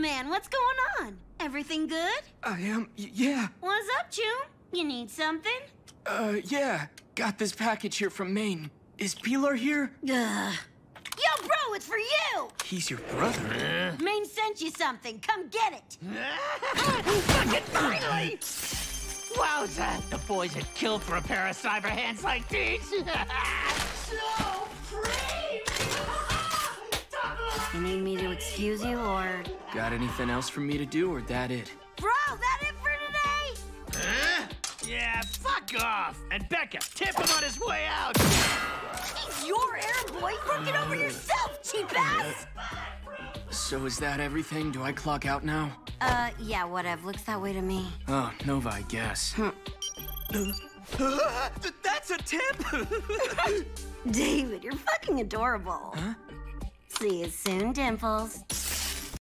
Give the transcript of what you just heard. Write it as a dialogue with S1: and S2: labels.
S1: man, what's going on? Everything good?
S2: I am, y- yeah.
S1: What's up, choom? You need something?
S2: Uh, yeah. Got this package here from Maine. Is Pilar here?
S1: Ugh. Yo, bro, it's for you!
S2: He's your brother.
S1: Maine sent you something. Come get it.
S3: Fucking finally! Wowza! The boys would kill for a pair of cyber hands like these! so free!
S1: You need me to excuse you, or...
S2: Got anything else for me to do, or that it?
S1: Bro, that it for today?
S3: Huh? Yeah, fuck off! And Becca, tip him on his way out!
S1: He's your air boy. Work it over yourself, cheap ass!
S2: So is that everything? Do I clock out now?
S1: Uh, yeah, whatever. Looks that way to me.
S2: Oh, Nova, I guess.
S4: That's a tip!
S1: David, you're fucking adorable.
S2: Huh?
S1: See you soon, Dimples.